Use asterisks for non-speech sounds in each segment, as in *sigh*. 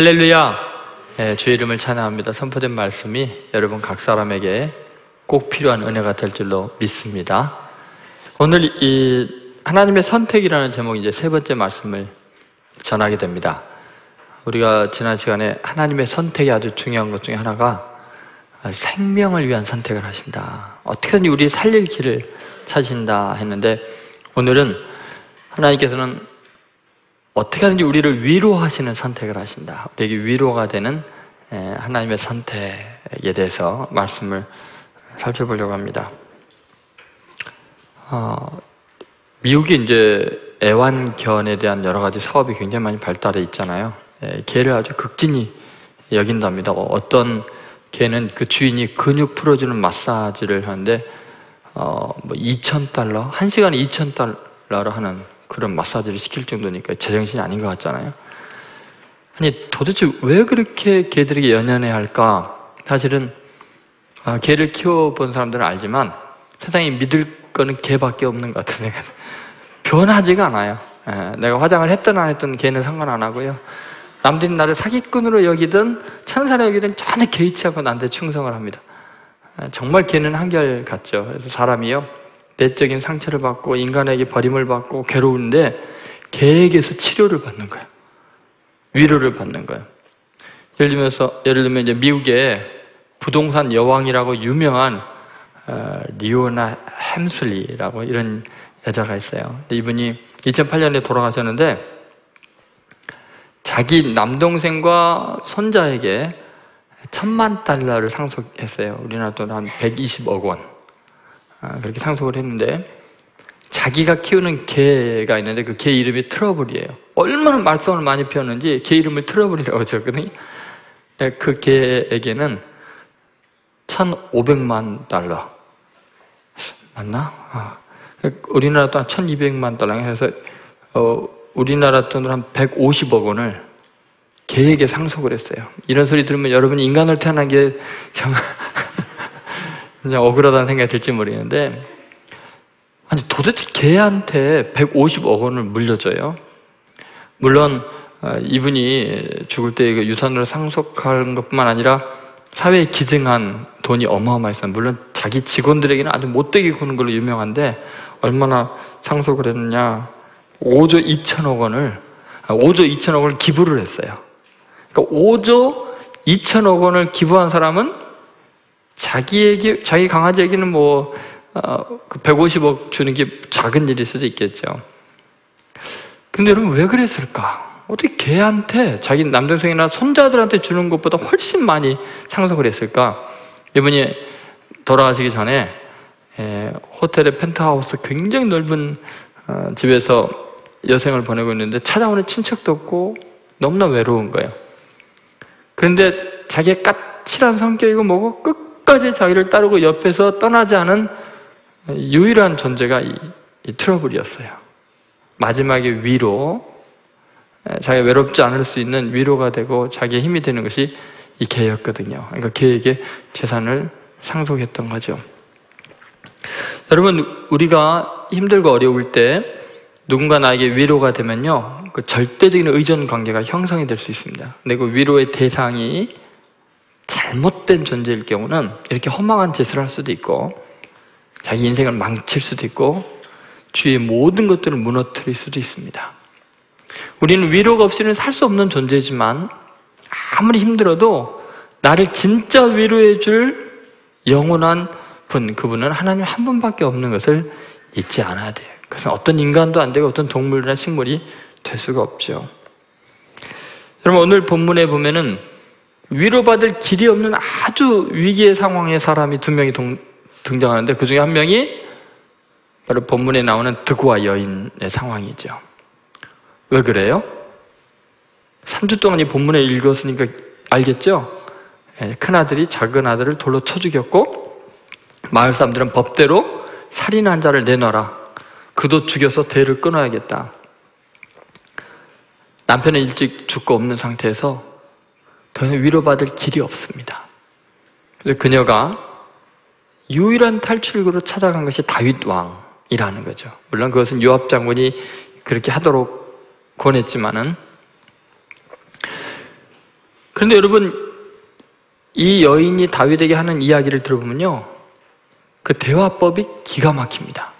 할렐루야! 예, 주의 이름을 찬양합니다. 선포된 말씀이 여러분 각 사람에게 꼭 필요한 은혜가 될 줄로 믿습니다. 오늘 이 하나님의 선택이라는 제목 이제 세 번째 말씀을 전하게 됩니다. 우리가 지난 시간에 하나님의 선택이 아주 중요한 것 중에 하나가 생명을 위한 선택을 하신다. 어떻게든지 우리 살릴 길을 찾으신다 했는데 오늘은 하나님께서는 어떻게든지 우리를 위로하시는 선택을 하신다. 우리에게 위로가 되는 하나님의 선택에 대해서 말씀을 살펴보려고 합니다. 어, 미국이 이제 애완견에 대한 여러 가지 사업이 굉장히 많이 발달해 있잖아요. 개를 아주 극진히 여긴답니다. 어떤 개는 그 주인이 근육 풀어주는 마사지를 하는데 어, 뭐 2,000달러, 한 시간에 2,000달러로 하는 그런 마사지를 시킬 정도니까 제정신이 아닌 것 같잖아요. 아니 도대체 왜 그렇게 개들에게 연연해 할까? 사실은 아, 개를 키워본 사람들은 알지만 세상에 믿을 거는 개밖에 없는 것 같은 내가 변하지가 않아요. 예, 내가 화장을 했든 안 했든 개는 상관 안 하고요. 남들이 나를 사기꾼으로 여기든 천사로 여기든 전혀 개의치 않고 나한테 충성을 합니다. 예, 정말 개는 한결 같죠. 그래서 사람이요. 내적인 상처를 받고 인간에게 버림을 받고 괴로운데 개에게서 치료를 받는 거예요. 위로를 받는 거예요. 예를 들면서 예를 들면 이제 미국에 부동산 여왕이라고 유명한 어, 리오나 햄슬리라고 이런 여자가 있어요. 이분이 2008년에 돌아가셨는데 자기 남동생과 손자에게 천만 달러를 상속했어요. 우리나라 돈 한 120억 원. 아, 그렇게 상속을 했는데 자기가 키우는 개가 있는데 그 개 이름이 트러블이에요. 얼마나 말썽을 많이 피웠는지 개 이름을 트러블이라고 지었거든요. 네, 그 개에게는 1,500만 달러. 맞나? 아, 우리나라 돈 1,200만 달러 해서 어, 우리나라 돈으로 한 150억 원을 개에게 상속을 했어요. 이런 소리 들으면 여러분이 인간을 태어난 게 정말 *laughs* 그냥 억울하다는 생각이 들지 모르겠는데 아니 도대체 개한테 150억 원을 물려줘요. 물론 어, 이분이 죽을 때 유산으로 상속한 것뿐만 아니라 사회에 기증한 돈이 어마어마했어요. 물론 자기 직원들에게는 아주 못되게 구는 걸로 유명한데 얼마나 상속을 했느냐 5조 2천억 원을 5조 아, 2천억 원을 기부를 했어요. 그러니까 5조 2천억 원을 기부한 사람은 자기에게, 자기 강아지에게는 뭐, 어, 150억 그 주는 게 작은 일일 수도 있겠죠. 근데 여러분 왜 그랬을까? 어떻게 개한테, 자기 남동생이나 손자들한테 주는 것보다 훨씬 많이 상속을 했을까? 이분이 돌아가시기 전에 에, 호텔의 펜트하우스 굉장히 넓은 어, 집에서 여생을 보내고 있는데 찾아오는 친척도 없고 너무나 외로운 거예요. 그런데 자기의 까칠한 성격이고 뭐고 끝 끝까지 자기를 따르고 옆에서 떠나지 않은 유일한 존재가 이, 이 트러블이었어요. 마지막에 위로, 자기가 외롭지 않을 수 있는 위로가 되고 자기의 힘이 되는 것이 이 개였거든요. 그러니까 개에게 재산을 상속했던 거죠. 여러분, 우리가 힘들고 어려울 때 누군가 나에게 위로가 되면요, 그 절대적인 의존 관계가 형성이 될 수 있습니다. 근데 그 위로의 대상이 잘못된 존재일 경우는 이렇게 허망한 짓을 할 수도 있고 자기 인생을 망칠 수도 있고 주위의 모든 것들을 무너뜨릴 수도 있습니다. 우리는 위로가 없이는 살 수 없는 존재지만 아무리 힘들어도 나를 진짜 위로해 줄 영원한 분, 그분은 하나님 한 분밖에 없는 것을 잊지 않아야 돼요. 그것은 어떤 인간도 안 되고 어떤 동물이나 식물이 될 수가 없죠. 여러분 오늘 본문에 보면은 위로받을 길이 없는 아주 위기의 상황의 사람이 두 명이 동, 등장하는데 그 중에 한 명이 바로 본문에 나오는 드고와 여인의 상황이죠. 왜 그래요? 3주 동안 이 본문에 읽었으니까 알겠죠? 예, 큰 아들이 작은 아들을 돌로 쳐 죽였고 마을 사람들은 법대로 살인한 자를 내놔라. 그도 죽여서 대를 끊어야겠다. 남편은 일찍 죽고 없는 상태에서 더 이상 위로받을 길이 없습니다. 그래서 그녀가 유일한 탈출구로 찾아간 것이 다윗 왕이라는 거죠. 물론 그것은 요압 장군이 그렇게 하도록 권했지만은 그런데 여러분 이 여인이 다윗에게 하는 이야기를 들어보면요. 그 대화법이 기가 막힙니다.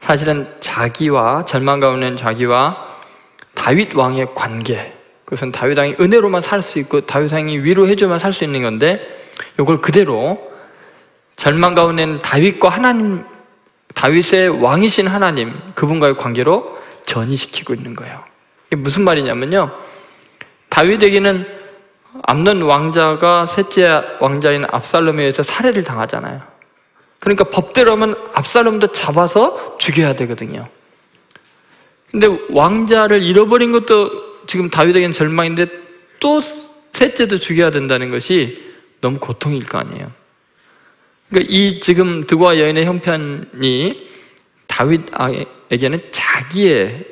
사실은 자기와 절망 가운데 자기와 다윗 왕의 관계 그것은 다윗 왕이 은혜로만 살 수 있고 다윗 왕이 위로해줘만 살 수 있는 건데 이걸 그대로 절망 가운데 있는 다윗과 하나님 다윗의 왕이신 하나님 그분과의 관계로 전이시키고 있는 거예요. 이게 무슨 말이냐면요. 다윗에게는 암론 왕자가 셋째 왕자인 압살롬에 의해서 살해를 당하잖아요. 그러니까 법대로 하면 압살롬도 잡아서 죽여야 되거든요. 근데 왕자를 잃어버린 것도 지금 다윗에게는 절망인데 또 셋째도 죽여야 된다는 것이 너무 고통일 거 아니에요. 그러니까 이 지금 드고와 여인의 형편이 다윗에게는 자기의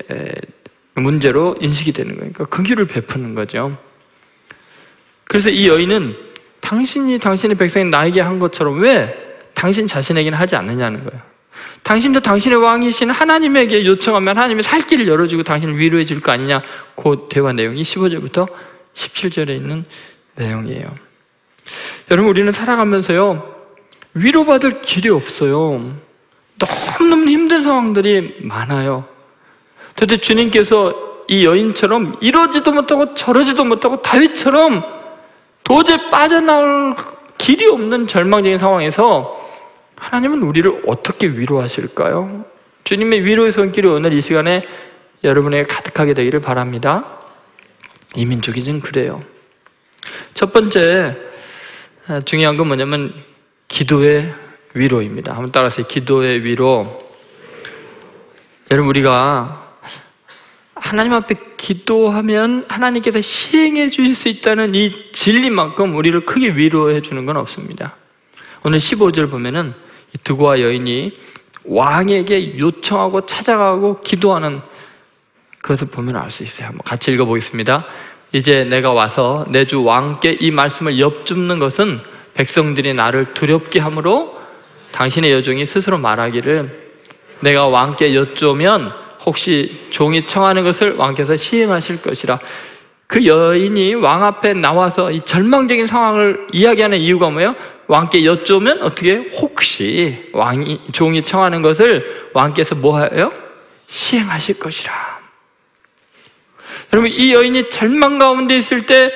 문제로 인식이 되는 거예요. 그러니까 긍휼을 베푸는 거죠. 그래서 이 여인은 당신이 당신의 백성이 나에게 한 것처럼 왜 당신 자신에게는 하지 않느냐는 거예요. 당신도 당신의 왕이신 하나님에게 요청하면 하나님이 살 길을 열어주고 당신을 위로해 줄 거 아니냐. 그 대화 내용이 15절부터 17절에 있는 내용이에요. 여러분, 우리는 살아가면서요, 위로받을 길이 없어요. 너무너무 힘든 상황들이 많아요. 도대체 주님께서 이 여인처럼 이러지도 못하고 저러지도 못하고 다윗처럼 도저히 빠져나올 길이 없는 절망적인 상황에서 하나님은 우리를 어떻게 위로하실까요? 주님의 위로의 손길이 오늘 이 시간에 여러분에게 가득하게 되기를 바랍니다. 이민족이 좀 그래요. 첫 번째 아, 중요한 건 뭐냐면 기도의 위로입니다. 한번 따라서 기도의 위로. 여러분 우리가 하나님 앞에 기도하면 하나님께서 시행해 주실 수 있다는 이 진리만큼 우리를 크게 위로해 주는 건 없습니다. 오늘 15절 보면은 드고와 여인이 왕에게 요청하고 찾아가고 기도하는 그것을 보면 알 수 있어요. 한번 같이 읽어보겠습니다. 이제 내가 와서 내 주 왕께 이 말씀을 엿줍는 것은 백성들이 나를 두렵게 함으로 당신의 여종이 스스로 말하기를 내가 왕께 여쭈면 혹시 종이 청하는 것을 왕께서 시행하실 것이라 그 여인이 왕 앞에 나와서 이 절망적인 상황을 이야기하는 이유가 뭐예요? 왕께 여쭈면 어떻게 혹시 왕이 종이 청하는 것을 왕께서 뭐해요? 시행하실 것이라. 여러분 이 여인이 절망 가운데 있을 때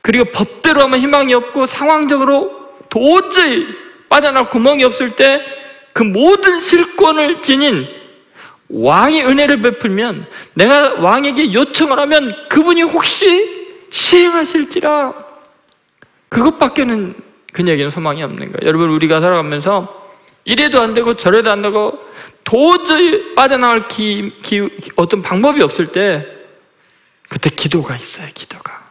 그리고 법대로 하면 희망이 없고 상황적으로 도저히 빠져나갈 구멍이 없을 때 그 모든 실권을 지닌 왕이 은혜를 베풀면 내가 왕에게 요청을 하면 그분이 혹시 시행하실지라 그것밖에는 그녀에게는 소망이 없는 거예요. 여러분 우리가 살아가면서 이래도 안 되고 저래도 안 되고 도저히 빠져나갈 기, 기, 어떤 방법이 없을 때 그때 기도가 있어요. 기도가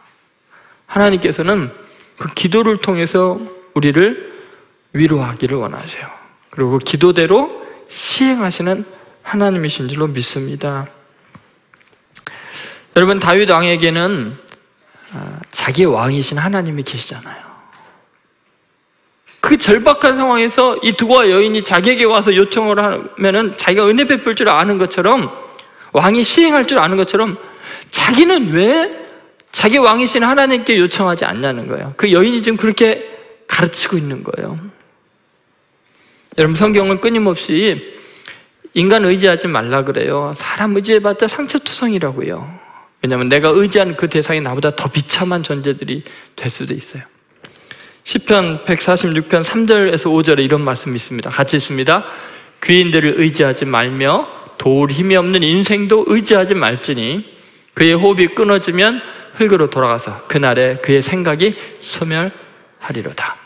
하나님께서는 그 기도를 통해서 우리를 위로하기를 원하세요. 그리고 그 기도대로 시행하시는 하나님이신 줄로 믿습니다. 여러분 다윗 왕에게는 아, 자기 왕이신 하나님이 계시잖아요. 그 절박한 상황에서 이 두고와 여인이 자기에게 와서 요청을 하면은 자기가 은혜 베풀 줄 아는 것처럼 왕이 시행할 줄 아는 것처럼 자기는 왜 자기 왕이신 하나님께 요청하지 않냐는 거예요. 그 여인이 지금 그렇게 가르치고 있는 거예요. 여러분 성경은 끊임없이 인간 의지하지 말라 그래요. 사람 의지해봤자 상처투성이라고요. 왜냐하면 내가 의지한 그 대상이 나보다 더 비참한 존재들이 될 수도 있어요. 10편 146편 3절에서 5절에 이런 말씀이 있습니다. 같이 있습니다. 귀인들을 의지하지 말며 도울 힘이 없는 인생도 의지하지 말지니 그의 호흡이 끊어지면 흙으로 돌아가서 그날에 그의 생각이 소멸하리로다.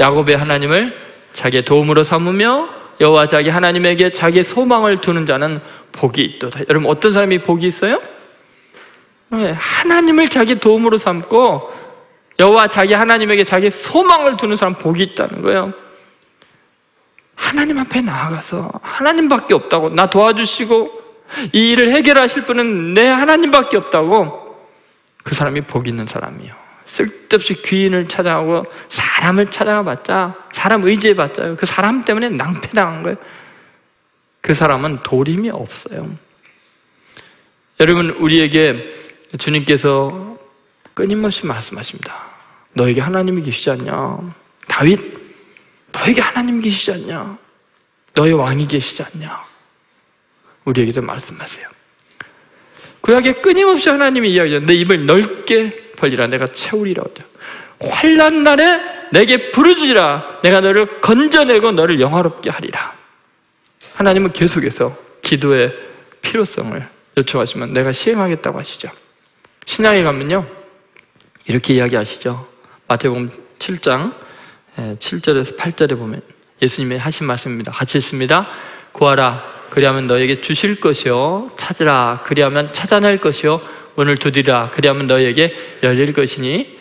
야곱의 하나님을 자기의 도움으로 삼으며 여호와 자기 하나님에게 자기의 소망을 두는 자는 복이 있도다. 여러분 어떤 사람이 복이 있어요? 네, 하나님을 자기 도움으로 삼고 여호와 자기 하나님에게 자기 소망을 두는 사람 복이 있다는 거예요. 하나님 앞에 나아가서 하나님밖에 없다고 나 도와주시고 이 일을 해결하실 분은 내 하나님밖에 없다고 그 사람이 복 있는 사람이요. 쓸데없이 귀인을 찾아가고 사람을 찾아가봤자 사람 의지해봤자 그 사람 때문에 낭패당한 거예요. 그 사람은 도림이 없어요. 여러분 우리에게 주님께서 끊임없이 말씀하십니다. 너에게 하나님이 계시지 않냐? 다윗, 너에게 하나님이 계시지 않냐? 너의 왕이 계시지 않냐? 우리에게도 말씀하세요. 구약에 끊임없이 하나님이 이야기하죠. 내 입을 넓게 벌리라. 내가 채우리라. 환란 날에 내게 부르짖으라. 내가 너를 건져내고 너를 영화롭게 하리라. 하나님은 계속해서 기도의 필요성을 요청하시면 내가 시행하겠다고 하시죠. 신앙에 가면요. 이렇게 이야기하시죠. 마태복음 7장 7절에서 8절에 보면 예수님이 하신 말씀입니다. 같이 있습니다. 구하라. 그리하면 너에게 주실 것이요. 찾으라. 그리하면 찾아낼 것이요. 문을 두드리라. 그리하면 너에게 열릴 것이니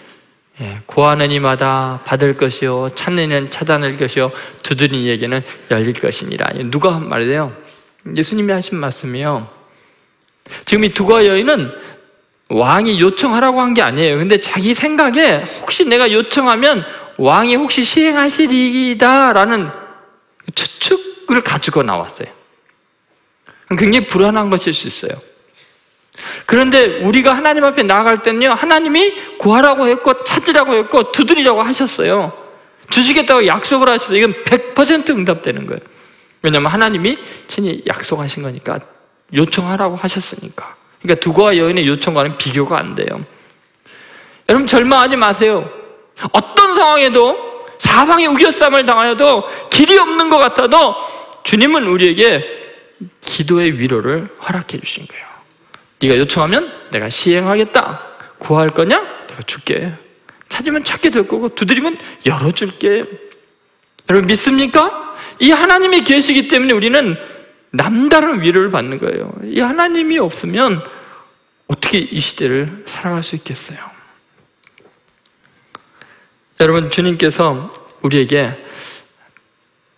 예, 구하는 이마다 받을 것이요. 찾는 이는 찾아낼 것이요. 두드리는 이에게는 열릴 것이니라. 누가 한 말이에요? 예수님이 하신 말씀이요. 지금 이 두가 여인은 왕이 요청하라고 한 게 아니에요. 근데 자기 생각에 혹시 내가 요청하면 왕이 혹시 시행하시리다라는 추측을 가지고 나왔어요. 굉장히 불안한 것일 수 있어요. 그런데 우리가 하나님 앞에 나아갈 때는요, 하나님이 구하라고 했고, 찾으라고 했고, 두드리라고 하셨어요. 주시겠다고 약속을 하셨어요. 이건 100% 응답되는 거예요. 왜냐하면 하나님이 친히 약속하신 거니까, 요청하라고 하셨으니까. 그러니까 두고와 여인의 요청과는 비교가 안 돼요. 여러분 절망하지 마세요. 어떤 상황에도 사방에 우겨쌈을 당하여도 길이 없는 것 같아도 주님은 우리에게 기도의 위로를 허락해 주신 거예요. 네가 요청하면 내가 시행하겠다. 구할 거냐? 내가 줄게. 찾으면 찾게 될 거고 두드리면 열어줄게. 여러분 믿습니까? 이 하나님이 계시기 때문에 우리는 남다른 위로를 받는 거예요. 이 하나님이 없으면 어떻게 이 시대를 살아갈 수 있겠어요? 여러분 주님께서 우리에게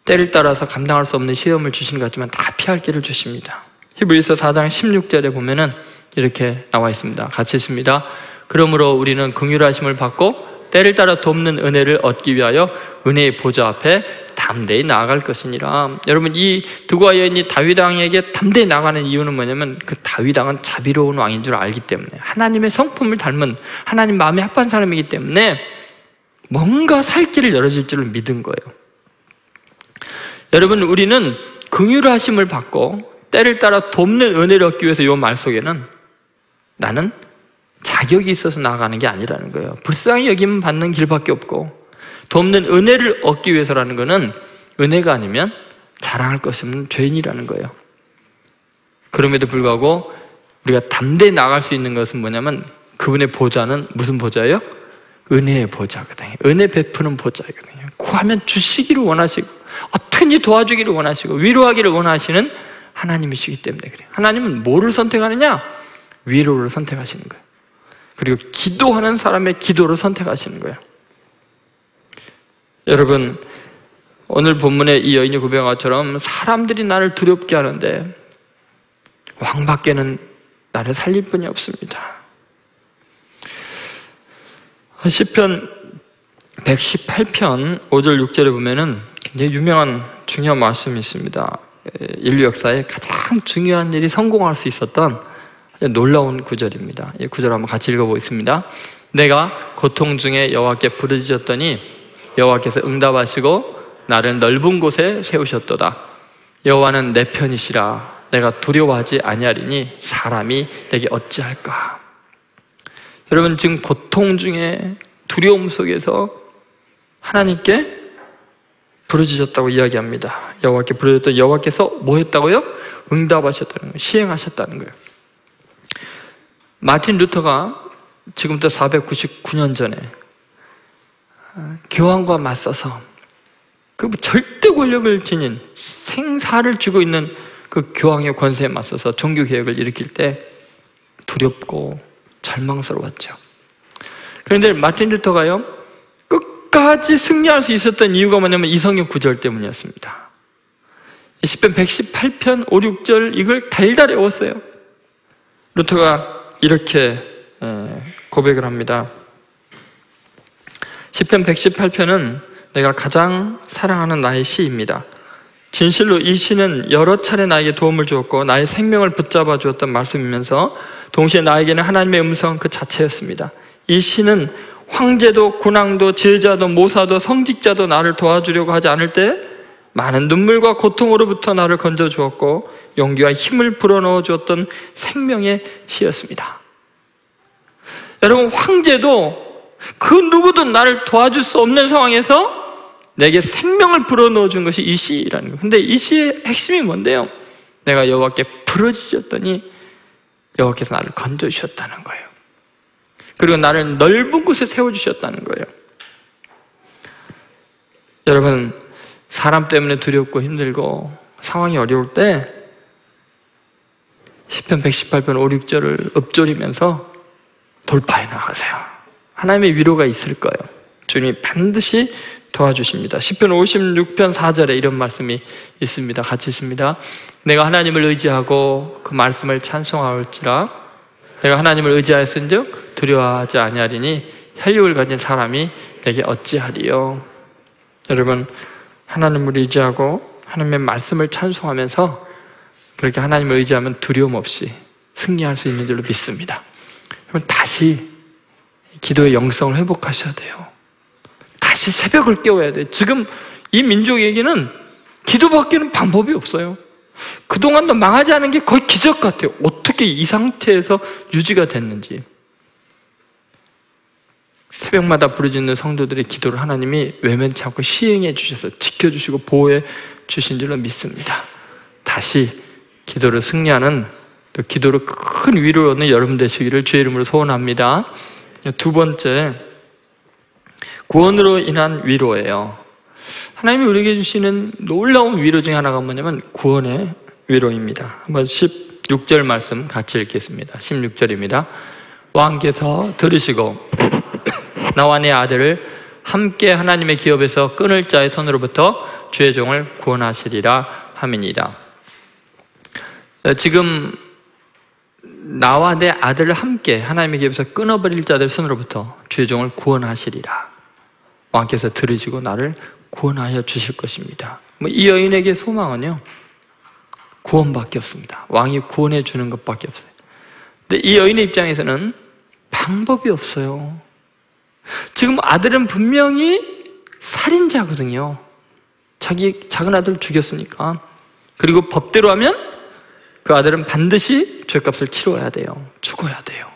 때를 따라서 감당할 수 없는 시험을 주시는 것 같지만 다 피할 길을 주십니다. 히브리서 4장 16절에 보면은 이렇게 나와 있습니다. 같이 있습니다. 그러므로 우리는 긍휼하심을 받고 때를 따라 돕는 은혜를 얻기 위하여 은혜의 보좌 앞에 담대히 나아갈 것이니라. 여러분 이 두가 여인이 다윗 왕에게 담대히 나가는 이유는 뭐냐면 그 다윗 왕은 자비로운 왕인 줄 알기 때문에 하나님의 성품을 닮은 하나님 마음에 합한 사람이기 때문에 뭔가 살 길을 열어줄 줄을 믿은 거예요. 여러분 우리는 긍휼하심을 받고 때를 따라 돕는 은혜를 얻기 위해서 이 말 속에는 나는 자격이 있어서 나아가는 게 아니라는 거예요. 불쌍히 여기면 받는 길밖에 없고 돕는 은혜를 얻기 위해서라는 것은 은혜가 아니면 자랑할 것이 없는 죄인이라는 거예요. 그럼에도 불구하고 우리가 담대히 나갈 수 있는 것은 뭐냐면 그분의 보좌는 무슨 보좌예요? 은혜의 보좌거든요. 은혜 베푸는 보좌거든요. 구하면 주시기를 원하시고 어떻게든지 도와주기를 원하시고 위로하기를 원하시는 하나님이시기 때문에 그래요. 하나님은 뭐를 선택하느냐? 위로를 선택하시는 거예요. 그리고 기도하는 사람의 기도를 선택하시는 거예요. 여러분, 오늘 본문의 이 여인이 고백한 것처럼 사람들이 나를 두렵게 하는데 왕 밖에는 나를 살릴 분이 없습니다. 시편 118편 5절 6절에 보면은 굉장히 유명한 중요한 말씀이 있습니다. 인류 역사에 가장 중요한 일이 성공할 수 있었던 놀라운 구절입니다. 이 구절 한번 같이 읽어보겠습니다. 내가 고통 중에 여호와께 부르짖었더니 여호와께서 응답하시고 나를 넓은 곳에 세우셨도다. 여호와는 내 편이시라. 내가 두려워하지 아니하리니 사람이 내게 어찌할까? 여러분 지금 고통 중에 두려움 속에서 하나님께 부르짖었다고 이야기합니다. 여호와께 부르짖었던 여호와께서 뭐 했다고요? 응답하셨다는 거예요. 시행하셨다는 거예요. 마틴 루터가 지금부터 499년 전에 교황과 맞서서 그 절대 권력을 지닌 생사를 쥐고 있는 그 교황의 권세에 맞서서 종교 개혁을 일으킬 때 두렵고 절망스러웠죠. 그런데 마틴 루터가요 끝까지 승리할 수 있었던 이유가 뭐냐면 이성경 구절 때문이었습니다. 10편 118편 5, 6절 이걸 달달 외웠어요. 루터가 이렇게 고백을 합니다. 10편 118편은 내가 가장 사랑하는 나의 시입니다. 진실로 이 시는 여러 차례 나에게 도움을 주었고 나의 생명을 붙잡아 주었던 말씀이면서 동시에 나에게는 하나님의 음성 그 자체였습니다. 이 시는 황제도 군왕도 제자도 모사도 성직자도 나를 도와주려고 하지 않을 때 많은 눈물과 고통으로부터 나를 건져 주었고 용기와 힘을 불어넣어 주었던 생명의 시였습니다. 여러분 황제도 그 누구도 나를 도와줄 수 없는 상황에서 내게 생명을 불어넣어 준 것이 이 시라는 거예요. 근데 이 시의 핵심이 뭔데요? 내가 여호와께 부르짖었더니 여호와께서 나를 건져 주셨다는 거예요. 그리고 나를 넓은 곳에 세워 주셨다는 거예요. 여러분 사람 때문에 두렵고 힘들고 상황이 어려울 때 10편 118편 5, 6절을 읊조리면서 돌파해 나가세요. 하나님의 위로가 있을 거예요. 주님이 반드시 도와주십니다. 10편 56편 4절에 이런 말씀이 있습니다. 같이 있습니다. 내가 하나님을 의지하고 그 말씀을 찬송하올지라 내가 하나님을 의지하였은 즉 두려워하지 아니하리니 혈육을 가진 사람이 내게 어찌하리요. 여러분 하나님을 의지하고 하나님의 말씀을 찬송하면서 그렇게 하나님을 의지하면 두려움 없이 승리할 수 있는 줄로 믿습니다. 그럼 다시 기도의 영성을 회복하셔야 돼요. 다시 새벽을 깨워야 돼요. 지금 이 민족에게는 기도밖에는 방법이 없어요. 그동안도 망하지 않은 게 거의 기적 같아요. 어떻게 이 상태에서 유지가 됐는지. 새벽마다 부르짖는 성도들의 기도를 하나님이 외면치 않고 시행해 주셔서 지켜주시고 보호해 주신 줄로 믿습니다. 다시 기도를 승리하는 또 기도로 큰 위로를 얻는 여러분 되시기를 주의 이름으로 소원합니다. 두 번째, 구원으로 인한 위로예요. 하나님이 우리에게 주시는 놀라운 위로 중에 하나가 뭐냐면 구원의 위로입니다. 한번 16절 말씀 같이 읽겠습니다. 16절입니다. 왕께서 들으시고 나와 내 아들을 함께 하나님의 기업에서 끊을 자의 손으로부터 주의 종을 구원하시리라 함이니라. 지금 나와 내 아들을 함께 하나님의 기업에서 끊어버릴 자들 손으로부터 주의 종을 구원하시리라. 왕께서 들으시고 나를 구원하여 주실 것입니다. 뭐이 여인에게 소망은요, 구원밖에 없습니다. 왕이 구원해 주는 것밖에 없어요. 근데 이 여인의 입장에서는 방법이 없어요. 지금 아들은 분명히 살인자거든요. 자기 작은 아들 죽였으니까. 그리고 법대로 하면 그 아들은 반드시 죄값을 치러야 돼요. 죽어야 돼요.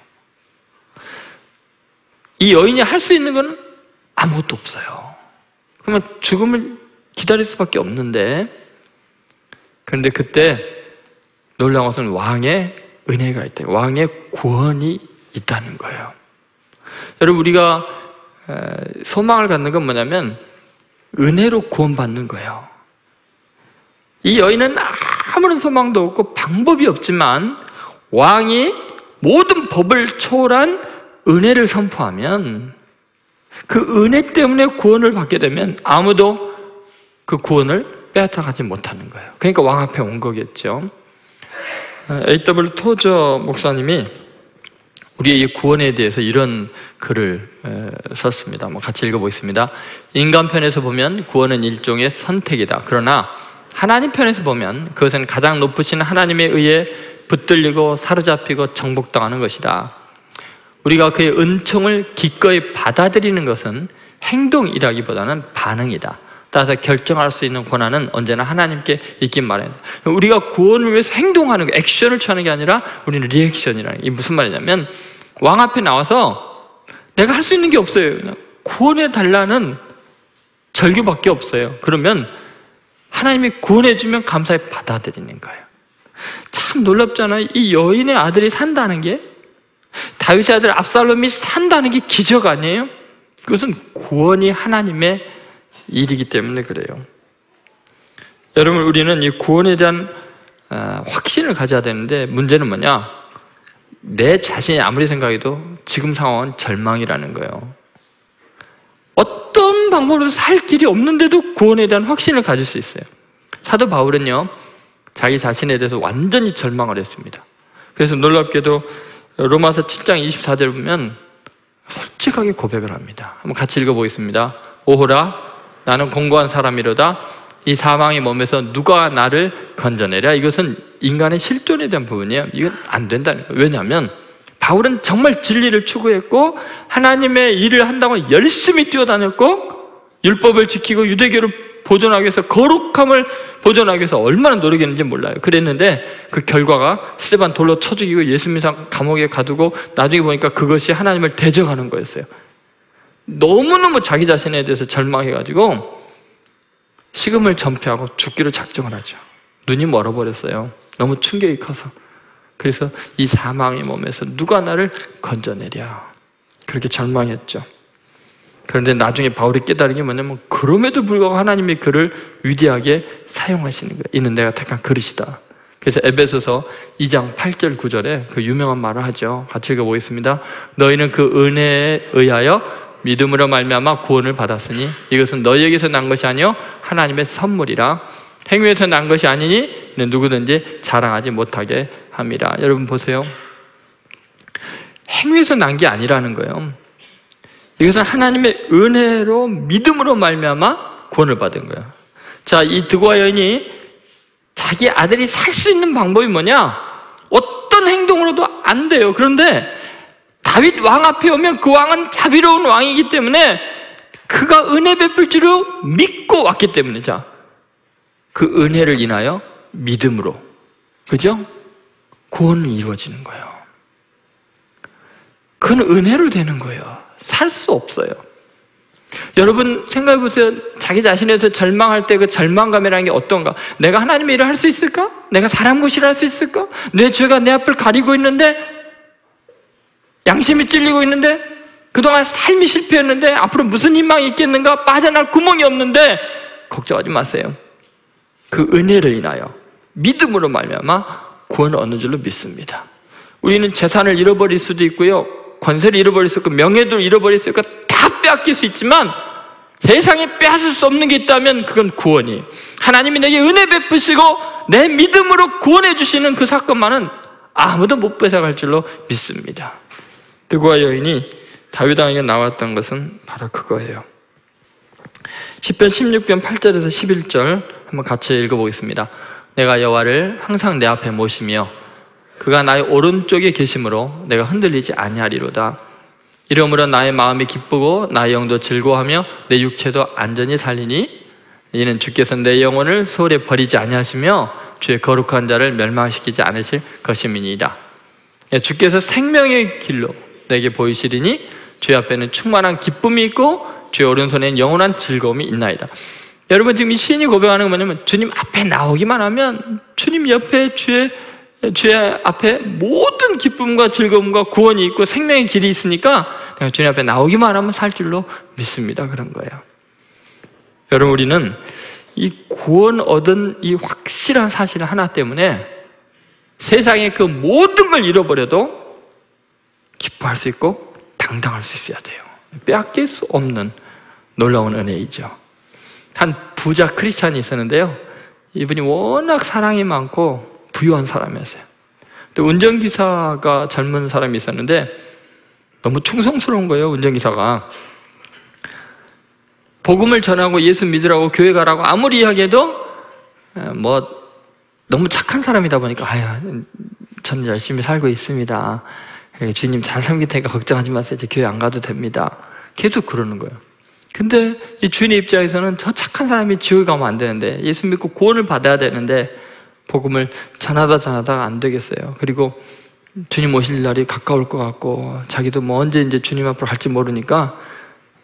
이 여인이 할 수 있는 건 아무것도 없어요. 그러면 죽음을 기다릴 수밖에 없는데, 그런데 그때 놀라운 것은 왕의 은혜가 있다. 왕의 구원이 있다는 거예요. 여러분, 우리가 소망을 갖는 건 뭐냐면, 은혜로 구원받는 거예요. 이 여인은 아무런 소망도 없고 방법이 없지만, 왕이 모든 법을 초월한 은혜를 선포하면 그 은혜 때문에 구원을 받게 되면 아무도 그 구원을 빼앗아가지 못하는 거예요. 그러니까 왕 앞에 온 거겠죠. A.W. 토저 목사님이 우리의 이 구원에 대해서 이런 글을 썼습니다. 같이 읽어보겠습니다. 인간 편에서 보면 구원은 일종의 선택이다. 그러나 하나님 편에서 보면 그것은 가장 높으신 하나님에 의해 붙들리고 사로잡히고 정복당하는 것이다. 우리가 그의 은총을 기꺼이 받아들이는 것은 행동이라기보다는 반응이다. 따라서 결정할 수 있는 권한은 언제나 하나님께 있긴 말이에요. 우리가 구원을 위해서 행동하는 거, 액션을 취하는 게 아니라 우리는 리액션이라는 게 무슨 말이냐면 왕 앞에 나와서 내가 할 수 있는 게 없어요. 구원해 달라는 절규밖에 없어요. 그러면 하나님이 구원해주면 감사히 받아들이는 거예요. 참 놀랍잖아요. 이 여인의 아들이 산다는 게 다윗의 아들 압살롬이 산다는 게 기적 아니에요? 그것은 구원이 하나님의 일이기 때문에 그래요. 여러분, 우리는 이 구원에 대한 아, 확신을 가져야 되는데 문제는 뭐냐? 내 자신이 아무리 생각해도 지금 상황은 절망이라는 거예요. 어떤 방법으로 살 길이 없는데도 구원에 대한 확신을 가질 수 있어요. 사도 바울은요, 자기 자신에 대해서 완전히 절망을 했습니다. 그래서 놀랍게도 로마서 7장 24절 보면 솔직하게 고백을 합니다. 한번 같이 읽어보겠습니다. 오호라, 나는 공고한 사람이로다. 이 사망의 몸에서 누가 나를 건져내랴? 이것은 인간의 실존에 대한 부분이에요. 이건 안 된다는 거예요. 왜냐하면 바울은 정말 진리를 추구했고 하나님의 일을 한다고 열심히 뛰어다녔고 율법을 지키고 유대교를 보존하기 위해서 거룩함을 보존하기 위해서 얼마나 노력했는지 몰라요. 그랬는데 그 결과가 스테반 돌로 쳐 죽이고 예수님 감옥에 가두고 나중에 보니까 그것이 하나님을 대적하는 거였어요. 너무너무 자기 자신에 대해서 절망해가지고 식음을 전폐하고 죽기로 작정을 하죠. 눈이 멀어버렸어요. 너무 충격이 커서. 그래서 이 사망의 몸에서 누가 나를 건져내랴. 그렇게 절망했죠. 그런데 나중에 바울이 깨달은 게 뭐냐면 그럼에도 불구하고 하나님이 그를 위대하게 사용하시는 거예요. 이는 내가 택한 그릇이다. 그래서 에베소서 2장 8절 9절에 그 유명한 말을 하죠. 같이 읽어보겠습니다. 너희는 그 은혜에 의하여 믿음으로 말미암아 구원을 받았으니 이것은 너희에게서 난 것이 아니요 하나님의 선물이라 행위에서 난 것이 아니니 누구든지 자랑하지 못하게 합니다. 여러분 보세요. 행위에서 난 게 아니라는 거예요. 이것은 하나님의 은혜로 믿음으로 말미암아 구원을 받은 거예요. 자, 이 드고아 여인이 자기 아들이 살 수 있는 방법이 뭐냐? 어떤 행동으로도 안 돼요. 그런데 다윗 왕 앞에 오면 그 왕은 자비로운 왕이기 때문에 그가 은혜 베풀 줄을 믿고 왔기 때문에 자, 그 은혜를 인하여 믿음으로 그죠? 구원이 이루어지는 거예요. 그건 은혜로 되는 거예요. 살 수 없어요. 여러분 생각해 보세요. 자기 자신에 서 절망할 때 그 절망감이라는 게 어떤가? 내가 하나님의 일을 할 수 있을까? 내가 사람 구실을 할 수 있을까? 내 죄가 내 앞을 가리고 있는데 양심이 찔리고 있는데 그동안 삶이 실패했는데 앞으로 무슨 희망이 있겠는가? 빠져날 구멍이 없는데 걱정하지 마세요. 그 은혜를 인하여 믿음으로 말미암아 구원을 얻는 줄로 믿습니다. 우리는 재산을 잃어버릴 수도 있고요. 권세를 잃어버릴 수 있고 명예도 잃어버릴 수 있고 다 빼앗길 수 있지만 세상에 빼앗을 수 없는 게 있다면 그건 구원이 하나님이 내게 은혜 베푸시고 내 믿음으로 구원해 주시는 그 사건만은 아무도 못 뺏어갈 줄로 믿습니다. 드고아 여인이 다윗 왕에게 나왔던 것은 바로 그거예요. 10편 16편 8절에서 11절 한번 같이 읽어보겠습니다. 내가 여호와를 항상 내 앞에 모시며 그가 나의 오른쪽에 계심으로 내가 흔들리지 아니하리로다. 이러므로 나의 마음이 기쁘고 나의 영도 즐거워하며 내 육체도 안전히 살리니 이는 주께서 내 영혼을 소홀에 버리지 아니하시며 주의 거룩한 자를 멸망시키지 않으실 것임이니이다. 예, 주께서 생명의 길로 내게 보이시리니 주의 앞에는 충만한 기쁨이 있고 주의 오른손에는 영원한 즐거움이 있나이다. 여러분 지금 이 시인이 고백하는 건 뭐냐면 주님 앞에 나오기만 하면 주님 옆에 주의 주의 앞에 모든 기쁨과 즐거움과 구원이 있고 생명의 길이 있으니까 주님 앞에 나오기만 하면 살 줄로 믿습니다. 그런 거예요. 여러분 우리는 이 구원 얻은 이 확실한 사실 하나 때문에 세상의 그 모든 걸 잃어버려도 기뻐할 수 있고 당당할 수 있어야 돼요. 빼앗길 수 없는 놀라운 은혜이죠. 한 부자 크리스찬이 있었는데요. 이분이 워낙 사랑이 많고 부유한 사람이었어요. 근데 운전기사가 젊은 사람이 있었는데 너무 충성스러운 거예요, 운전기사가. 복음을 전하고 예수 믿으라고 교회 가라고 아무리 이야기해도 뭐 너무 착한 사람이다 보니까 아유, 저는 열심히 살고 있습니다. 주님 잘 섬길 테니까 걱정하지 마세요. 제 교회 안 가도 됩니다. 계속 그러는 거예요. 근데 이 주인의 입장에서는 저 착한 사람이 지옥에 가면 안 되는데 예수 믿고 구원을 받아야 되는데 복음을 전하다 전하다가 안 되겠어요. 그리고 주님 오실 날이 가까울 것 같고 자기도 뭐 언제 이제 주님 앞으로 갈지 모르니까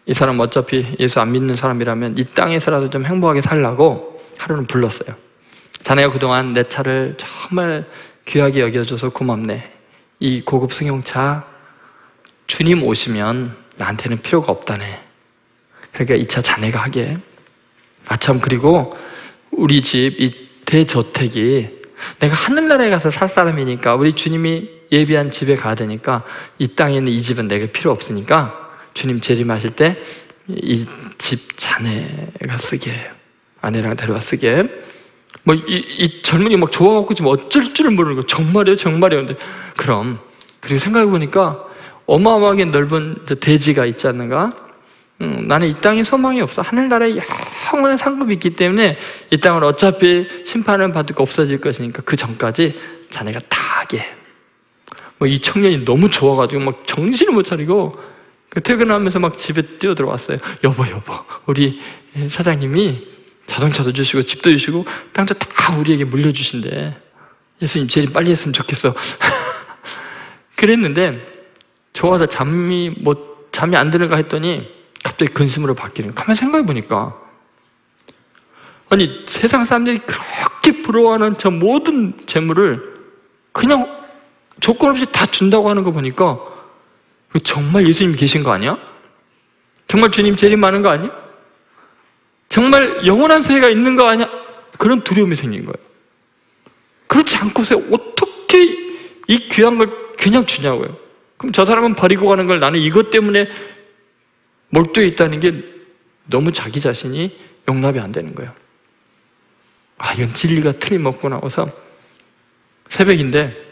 이 사람 어차피 예수 안 믿는 사람이라면 이 땅에서라도 좀 행복하게 살라고 하루는 불렀어요. 자네가 그동안 내 차를 정말 귀하게 여겨줘서 고맙네. 이 고급 승용차 주님 오시면 나한테는 필요가 없다네. 그러니까 이차 자네가 하게. 아, 참, 그리고 우리 집 이 대저택이 내가 하늘나라에 가서 살 사람이니까 우리 주님이 예비한 집에 가야 되니까 이 땅에 있는 이 집은 내가 필요 없으니까 주님 재림하실 때 이 집 자네가 쓰게 아내랑 데려와 쓰게. 뭐 이, 이 젊은이 막 좋아갖고 지금 어쩔 줄을 모르는 거. 정말이에요 정말이에요. 근데 그럼 그리고 생각해 보니까 어마어마하게 넓은 대지가 있지 않는가 음, 나는 이 땅에 소망이 없어. 하늘나라에 영원한 상급이 있기 때문에 이 땅은 어차피 심판을 받고 없어질 것이니까 그 전까지 자네가 다 하게. 뭐 이 청년이 너무 좋아가지고 막 정신을 못 차리고 그 퇴근하면서 막 집에 뛰어 들어왔어요. 여보, 여보, 우리 사장님이 자동차도 주시고 집도 주시고 땅도 다 우리에게 물려주신대. 예수님 제일 빨리 했으면 좋겠어. *laughs* 그랬는데 좋아서 잠이 뭐 잠이 안 드는가 했더니 갑자기 근심으로 바뀌는. 가만 생각해 보니까 아니 세상 사람들이 그렇게 부러워하는 저 모든 재물을 그냥 조건 없이 다 준다고 하는 거 보니까 정말 예수님 계신 거 아니야? 정말 주님 제일 많은 거 아니야? 정말 영원한 세계가 있는 거 아니야? 그런 두려움이 생긴 거예요. 그렇지 않고서 어떻게 이 귀한 걸 그냥 주냐고요. 그럼 저 사람은 버리고 가는 걸 나는 이것 때문에 몰두해 있다는 게 너무 자기 자신이 용납이 안 되는 거예요. 아, 이건 진리가 틀림없구나 하고서 새벽인데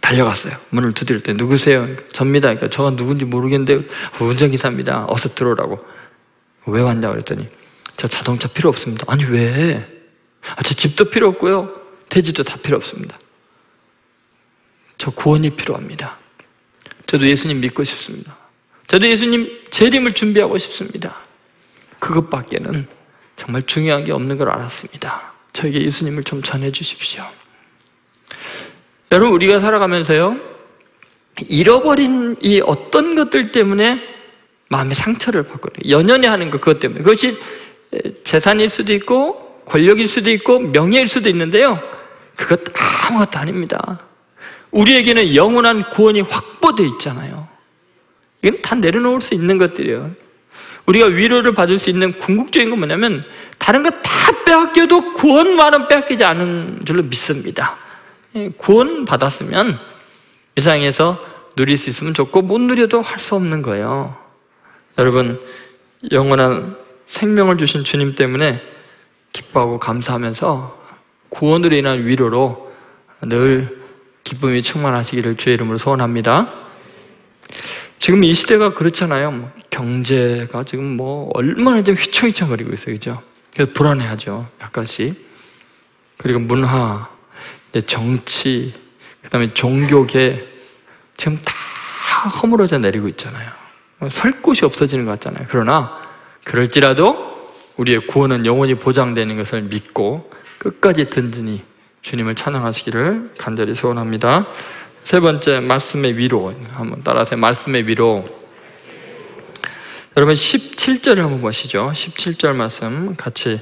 달려갔어요. 문을 두드릴 때 누구세요? 접니다. 그러니까 저가 누군지 모르겠는데 운전기사입니다. 어서 들어오라고. 왜 왔냐 그랬더니 저 자동차 필요 없습니다. 아니 왜? 아, 저 집도 필요 없고요. 대지도 다 필요 없습니다. 저 구원이 필요합니다. 저도 예수님 믿고 싶습니다. 저도 예수님 재림을 준비하고 싶습니다. 그것밖에는 정말 중요한 게 없는 걸 알았습니다. 저에게 예수님을 좀 전해 주십시오. 여러분, 우리가 살아가면서요, 잃어버린 이 어떤 것들 때문에 마음의 상처를 받고, 연연해 하는 것, 그것 때문에. 그것이 재산일 수도 있고, 권력일 수도 있고, 명예일 수도 있는데요. 그것 아무것도 아닙니다. 우리에게는 영원한 구원이 확보되어 있잖아요. 이건 다 내려놓을 수 있는 것들이에요. 우리가 위로를 받을 수 있는 궁극적인 건 뭐냐면 다른 거 다 빼앗겨도 구원만은 빼앗기지 않은 줄로 믿습니다. 예, 구원 받았으면 이 세상에서 누릴 수 있으면 좋고 못 누려도 할 수 없는 거예요. 여러분 영원한 생명을 주신 주님 때문에 기뻐하고 감사하면서 구원으로 인한 위로로 늘 기쁨이 충만하시기를 주의 이름으로 소원합니다. 지금 이 시대가 그렇잖아요. 뭐 경제가 지금 뭐 얼마나 좀 휘청휘청거리고 있어요. 그죠? 그래서 불안해하죠. 약간씩. 그리고 문화, 정치, 그 다음에 종교계, 지금 다 허물어져 내리고 있잖아요. 설 곳이 없어지는 것 같잖아요. 그러나, 그럴지라도 우리의 구원은 영원히 보장되는 것을 믿고 끝까지 든든히 주님을 찬양하시기를 간절히 소원합니다. 세 번째, 말씀의 위로. 한번 따라하세요. 말씀의 위로. 여러분, 17절을 한번 보시죠. 17절 말씀 같이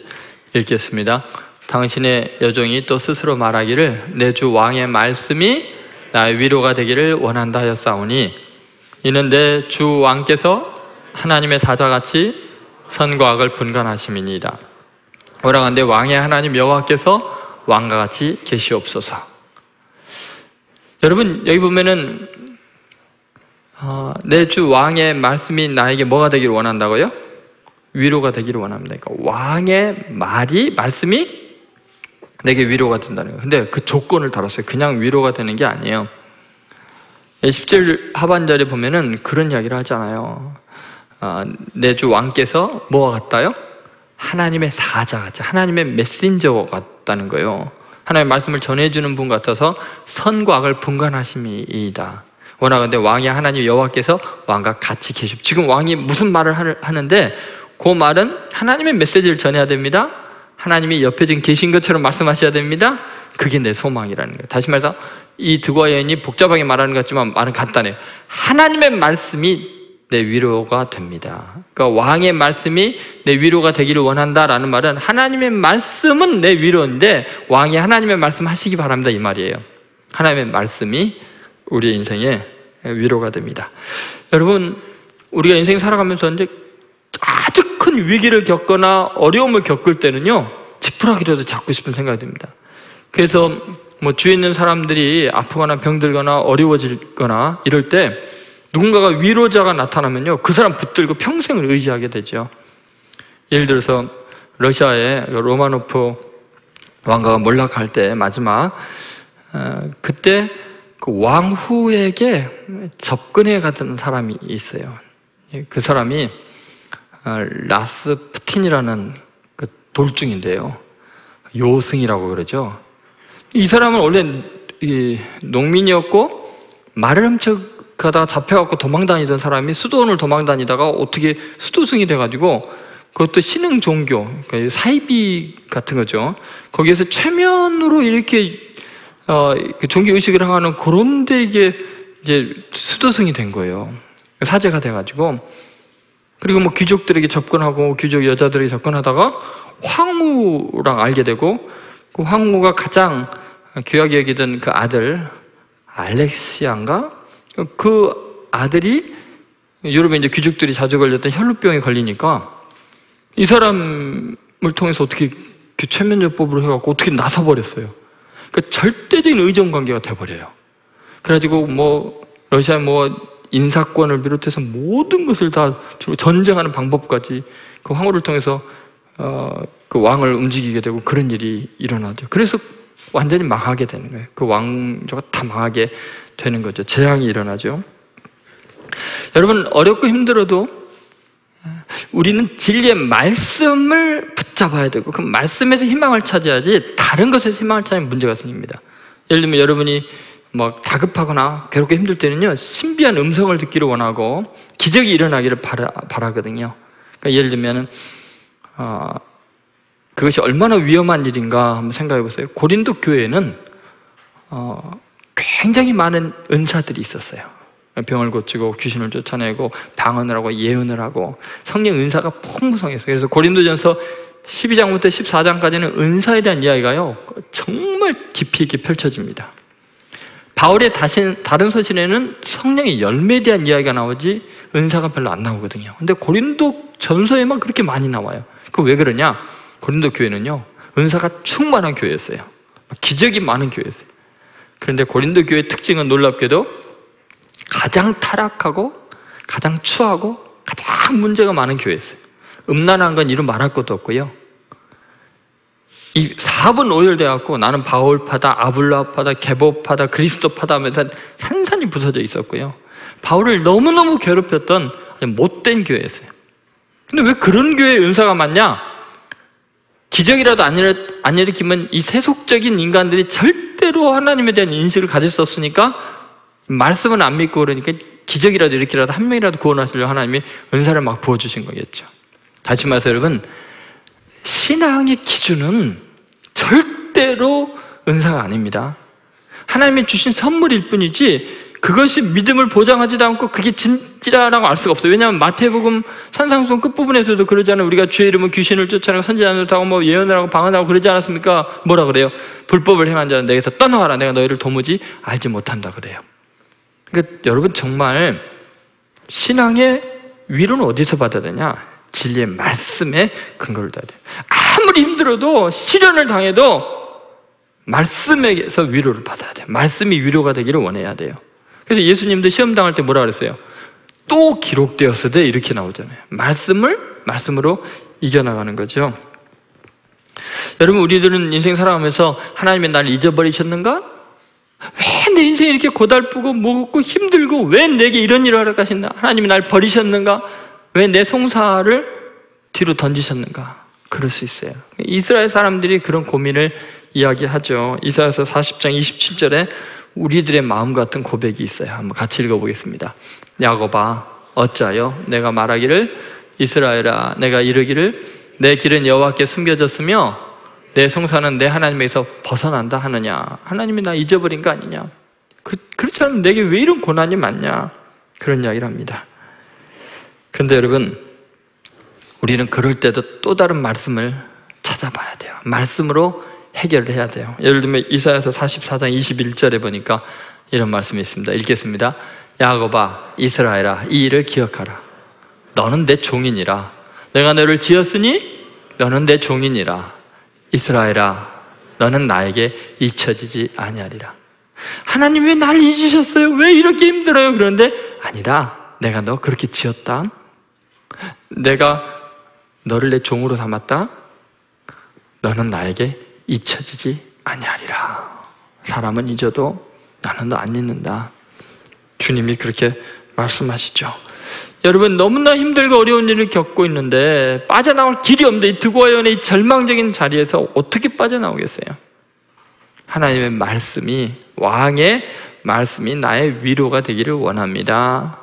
읽겠습니다. 당신의 여종이 또 스스로 말하기를 내 주 왕의 말씀이 나의 위로가 되기를 원한다 하였사오니 이는 내 주 왕께서 하나님의 사자같이 선과 악을 분간하심이니이다. 오라간데 왕의 하나님 여호와께서 왕과 같이 계시옵소서. 여러분 여기 보면은 어, 내주 왕의 말씀이 나에게 뭐가 되기를 원한다고요? 위로가 되기를 원합니다. 그러니까 왕의 말이 말씀이 내게 위로가 된다는 거예요. 근데 그 조건을 달았어요. 그냥 위로가 되는 게 아니에요. 10절 하반절에 보면은 그런 이야기를 하잖아요. 아, 내주 왕께서 뭐와 같다요? 하나님의 사자 같이, 하나님의 메신저 같다는 거예요. 하나님의 말씀을 전해주는 분 같아서 선과 악을 분간하심이다. 원하건대 왕이 하나님 여호와께서 왕과 같이 계십. 지금 왕이 무슨 말을 하는데 그 말은 하나님의 메시지를 전해야 됩니다. 하나님이 옆에 지금 계신 것처럼 말씀하셔야 됩니다. 그게 내 소망이라는 거예요. 다시 말해서 이 드과 여인이 복잡하게 말하는 것 같지만 말은 간단해요. 하나님의 말씀이 내 위로가 됩니다. 그러니까 왕의 말씀이 내 위로가 되기를 원한다라는 말은 하나님의 말씀은 내 위로인데 왕이 하나님의 말씀 하시기 바랍니다 이 말이에요. 하나님의 말씀이 우리의 인생에 위로가 됩니다. 여러분 우리가 인생 살아가면서 이제 아주 큰 위기를 겪거나 어려움을 겪을 때는요, 지푸라기라도 잡고 싶은 생각이 듭니다. 그래서 뭐 주위에 있는 사람들이 아프거나 병들거나 어려워질거나 이럴 때 누군가가 위로자가 나타나면요, 그 사람 붙들고 평생을 의지하게 되죠. 예를 들어서 러시아의 로마노프 왕가가 몰락할 때 마지막 어, 그때 그 왕후에게 접근해 가던 사람이 있어요. 그 사람이 어, 라스푸틴이라는 그 돌중인데요. 요승이라고 그러죠. 이 사람은 원래 농민이었고 훔 쳐가다가 잡혀갖고 도망다니던 사람이 수도원을 도망다니다가 어떻게 수도승이 돼가지고 그것도 신흥 종교, 그러니까 사이비 같은 거죠. 거기에서 최면으로 이렇게 어, 그 종교 의식을 하는 그런데 이게 이제 수도승이 된 거예요. 사제가 돼가지고 그리고 뭐 귀족들에게 접근하고 귀족 여자들에게 접근하다가 황후랑 알게 되고 그 황후가 가장 귀하게 여기던 그 아들 알렉시안가 그 아들이 유럽에 이제 귀족들이 자주 걸렸던 혈루병에 걸리니까 이 사람을 통해서 어떻게 그 최면요법으로 해갖고 어떻게 나서버렸어요. 그 절대적인 의존 관계가 돼버려요. 그래가지고 뭐 러시아 뭐 인사권을 비롯해서 모든 것을 다 전쟁하는 방법까지 그 황후를 통해서 어, 그 왕을 움직이게 되고 그런 일이 일어나죠. 그래서 완전히 망하게 되는 거예요. 그 왕조가 다 망하게 되는 거죠. 재앙이 일어나죠. 여러분 어렵고 힘들어도 우리는 진리의 말씀을 붙잡아야 되고 그 말씀에서 희망을 찾아야지 다른 것에서 희망을 찾으면 문제가 생깁니다. 예를 들면 여러분이 막 다급하거나 괴롭고 힘들 때는요 신비한 음성을 듣기를 원하고 기적이 일어나기를 바라, 바라 거든요. 그러니까 예를 들면 어, 그것이 얼마나 위험한 일인가 한번 생각해 보세요. 고린도 교회에는 어, 굉장히 많은 은사들이 있었어요. 병을 고치고 귀신을 쫓아내고 방언을 하고 예언을 하고 성령 은사가 풍부성했어요. 그래서 고린도전서 12장부터 14장까지는 은사에 대한 이야기가요 정말 깊이 있게 펼쳐집니다. 바울의 다른 서신에는 성령의 열매에 대한 이야기가 나오지 은사가 별로 안 나오거든요. 근데 고린도 전서에만 그렇게 많이 나와요. 그 왜 그러냐? 고린도 교회는요, 은사가 충만한 교회였어요. 기적이 많은 교회였어요. 그런데 고린도 교회의 특징은 놀랍게도 가장 타락하고 가장 추하고 가장 문제가 많은 교회였어요. 음란한 건 이루 말할 것도 없고요. 이 사분 오열돼 갖고 나는 바울파다, 아블라파다, 개보파다, 그리스도파다 하면서 산산이 부서져 있었고요. 바울을 너무너무 괴롭혔던 못된 교회였어요. 근데 왜 그런 교회에 은사가 많냐? 기적이라도 안, 일으, 안 일으키면 이 세속적인 인간들이 절대로 하나님에 대한 인식을 가질 수 없으니까 말씀은 안 믿고 그러니까 기적이라도 일으키라도 한 명이라도 구원하시려고 하나님이 은사를 막 부어주신 거겠죠. 다시 말해서 여러분, 신앙의 기준은 절대로 은사가 아닙니다. 하나님이 주신 선물일 뿐이지 그것이 믿음을 보장하지도 않고 그게 진짜라고 알 수가 없어요. 왜냐하면 마태복음 산상송 끝부분에서도 그러잖아요. 우리가 주의 이름은 귀신을 쫓아내고 선지자를 타고 뭐 예언을 하고 방언하고 그러지 않았습니까? 뭐라 그래요? 불법을 행한 자는 내게서 떠나가라. 내가 너희를 도무지 알지 못한다 그래요. 그러니까 여러분 정말 신앙의 위로는 어디서 받아야 되냐? 진리의 말씀에 근거를 둬야 돼요. 아무리 힘들어도 시련을 당해도 말씀에서 위로를 받아야 돼요. 말씀이 위로가 되기를 원해야 돼요. 그래서 예수님도 시험 당할 때 뭐라 그랬어요? 또 기록되었으되 이렇게 나오잖아요. 말씀을 말씀으로 이겨나가는 거죠. 여러분 우리들은 인생 살아가면서 하나님의 날 잊어버리셨는가? 왜 내 인생이 이렇게 고달프고 무겁고 힘들고 왜 내게 이런 일을 하라하신다 하나님이 날 버리셨는가? 왜 내 송사를 뒤로 던지셨는가? 그럴 수 있어요. 이스라엘 사람들이 그런 고민을 이야기하죠. 이사야서 40장 27절에 우리들의 마음 같은 고백이 있어요. 한번 같이 읽어보겠습니다. 야곱아, 어찌하여 내가 말하기를 이스라엘아, 내가 이르기를 내 길은 여호와께 숨겨졌으며 내 성사는 내 하나님에서 벗어난다 하느냐? 하나님이 나 잊어버린 거 아니냐? 그, 그렇지 않으면 내게 왜 이런 고난이 많냐? 그런 이야기를 합니다. 그런데 여러분, 우리는 그럴 때도 또 다른 말씀을 찾아봐야 돼요. 말씀으로 해결을 해야 돼요. 예를 들면 이사야서 44장 21절에 보니까 이런 말씀이 있습니다. 읽겠습니다. 야곱아 이스라엘아 이 일을 기억하라. 너는 내 종이니라. 내가 너를 지었으니 너는 내 종이니라. 이스라엘아 너는 나에게 잊혀지지 아니하리라. 하나님 왜 날 잊으셨어요? 왜 이렇게 힘들어요? 그런데 아니다. 내가 너 그렇게 지었다. 내가 너를 내 종으로 삼았다. 너는 나에게 잊혀지지 아니하리라. 사람은 잊어도 나는 너 안 잊는다. 주님이 그렇게 말씀하시죠. 여러분 너무나 힘들고 어려운 일을 겪고 있는데 빠져나올 길이 없는데 이 두고와연의 절망적인 자리에서 어떻게 빠져나오겠어요? 하나님의 말씀이 왕의 말씀이 나의 위로가 되기를 원합니다.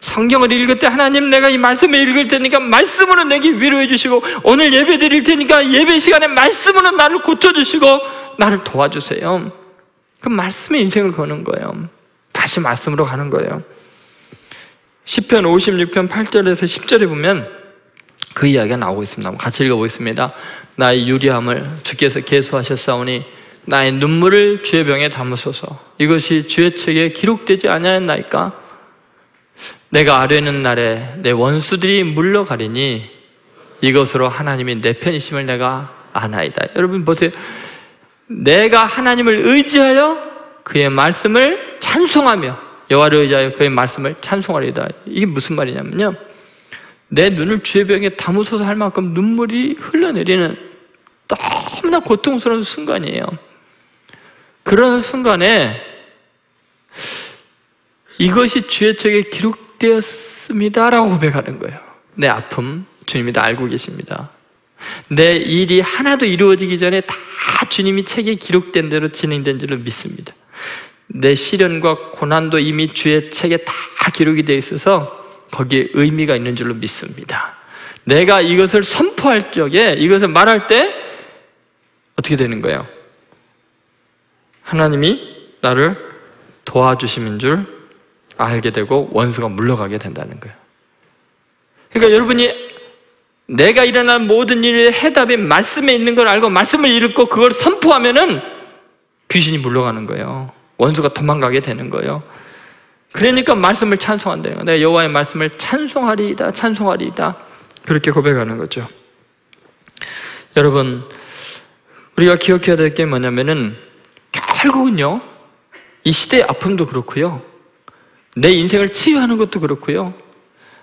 성경을 읽을 때 하나님 내가 이 말씀을 읽을 테니까 말씀으로 내게 위로해 주시고 오늘 예배 드릴 테니까 예배 시간에 말씀으로 나를 고쳐 주시고 나를 도와주세요. 그 말씀의 인생을 거는 거예요. 다시 말씀으로 가는 거예요. 10편 56편 8절에서 10절에 보면 그 이야기가 나오고 있습니다. 같이 읽어보겠습니다. 나의 유리함을 주께서 계수하셨사오니 나의 눈물을 주의 병에 담으소서. 이것이 주의 책에 기록되지 아니하였나이까? 내가 아뢰는 날에 내 원수들이 물러가리니 이것으로 하나님이 내 편이심을 내가 아나이다. 여러분 보세요. 내가 하나님을 의지하여 그의 말씀을 찬송하며 여호와를 의지하여 그의 말씀을 찬송하리다. 이게 무슨 말이냐면요. 내 눈을 주의 병에 담으소서 할 만큼 눈물이 흘러내리는 너무나 고통스러운 순간이에요. 그런 순간에 이것이 주의 책에 기록 되었습니다라고 고백하는 거예요. 내 아픔 주님이 다 알고 계십니다. 내 일이 하나도 이루어지기 전에 다 주님이 책에 기록된 대로 진행된 줄로 믿습니다. 내 시련과 고난도 이미 주의 책에 다 기록이 되어 있어서 거기에 의미가 있는 줄로 믿습니다. 내가 이것을 선포할 적에 이것을 말할 때 어떻게 되는 거예요? 하나님이 나를 도와주심인 줄 알게 되고 원수가 물러가게 된다는 거예요. 그러니까 여러분이 내가 일어난 모든 일의 해답이 말씀에 있는 걸 알고 말씀을 읽고 그걸 선포하면은 귀신이 물러가는 거예요. 원수가 도망가게 되는 거예요. 그러니까 말씀을 찬송한다는 거예요. 내가 여호와의 말씀을 찬송하리이다, 찬송하리이다. 그렇게 고백하는 거죠. 여러분, 우리가 기억해야 될 게 뭐냐면은 결국은요, 이 시대의 아픔도 그렇고요, 내 인생을 치유하는 것도 그렇고요,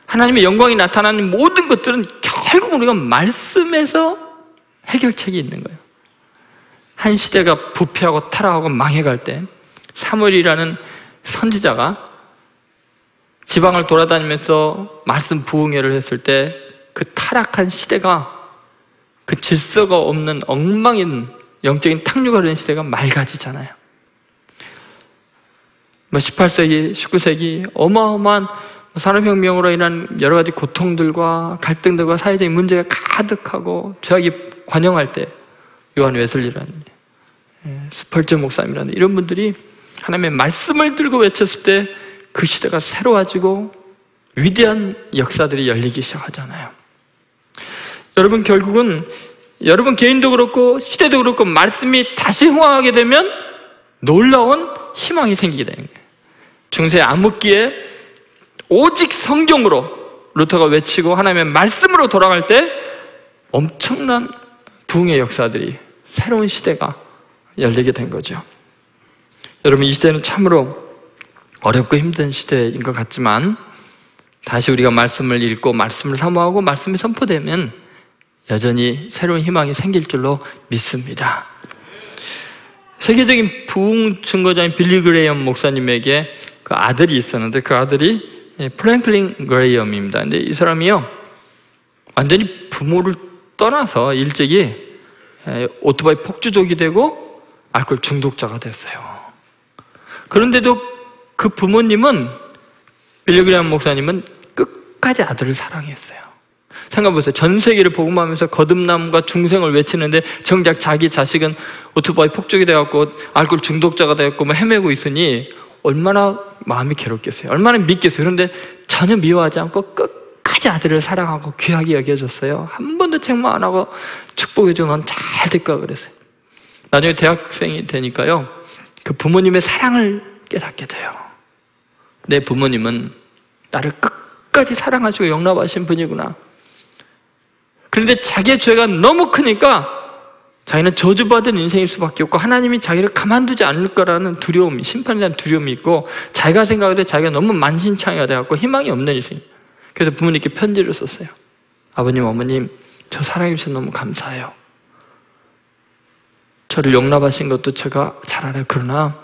하나님의 영광이 나타나는 모든 것들은 결국 우리가 말씀에서 해결책이 있는 거예요. 한 시대가 부패하고 타락하고 망해갈 때, 사무엘이라는 선지자가 지방을 돌아다니면서 말씀 부흥회를 했을 때 그 타락한 시대가 그 질서가 없는 엉망인 영적인 탕류가 된 시대가 맑아지잖아요. 뭐 18세기, 19세기 어마어마한 산업혁명으로 인한 여러 가지 고통들과 갈등들과 사회적인 문제가 가득하고 죄악이 관영할 때 요한 웨슬리라는 예, 스펄전 목사님이라는 이런 분들이 하나님의 말씀을 들고 외쳤을 때 그 시대가 새로워지고 위대한 역사들이 열리기 시작하잖아요. 여러분 결국은 여러분 개인도 그렇고 시대도 그렇고 말씀이 다시 흥황하게 되면 놀라운 희망이 생기게 되는 거예요. 중세 암흑기에 오직 성경으로 루터가 외치고 하나님의 말씀으로 돌아갈 때 엄청난 부흥의 역사들이 새로운 시대가 열리게 된 거죠. 여러분 이 시대는 참으로 어렵고 힘든 시대인 것 같지만 다시 우리가 말씀을 읽고 말씀을 사모하고 말씀이 선포되면 여전히 새로운 희망이 생길 줄로 믿습니다. 세계적인 부흥 증거자인 빌리 그레이엄 목사님에게 그 아들이 있었는데 그 아들이 프랭클린 그레이엄입니다. 근데 이 사람이요 완전히 부모를 떠나서 일찍이 오토바이 폭주족이 되고 알코올 중독자가 됐어요. 그런데도 그 부모님은 빌리 그레이엄 목사님은 끝까지 아들을 사랑했어요. 생각해보세요. 전 세계를 복음하면서 거듭남과 중생을 외치는데 정작 자기 자식은 오토바이 폭죽이 되었고 알코올 중독자가 되었고 뭐 헤매고 있으니 얼마나 마음이 괴롭겠어요. 얼마나 믿겠어요. 그런데 전혀 미워하지 않고 끝까지 아들을 사랑하고 귀하게 여겨줬어요. 한 번도 책망 안 하고 축복해줘. 넌잘 될 거야. 그랬어요. 나중에 대학생이 되니까요. 그 부모님의 사랑을 깨닫게 돼요. 내 부모님은 나를 끝까지 사랑하시고 영납하신 분이구나. 그런데 자기의 죄가 너무 크니까 자기는 저주받은 인생일 수밖에 없고 하나님이 자기를 가만두지 않을 거라는 두려움, 심판에 대한 두려움이 있고 자기가 생각할 때 자기가 너무 만신창이가 돼갖고 희망이 없는 인생. 그래서 부모님께 편지를 썼어요. 아버님, 어머님, 저 주셔서 너무 감사해요. 저를 용납하신 것도 제가 잘 알아요. 그러나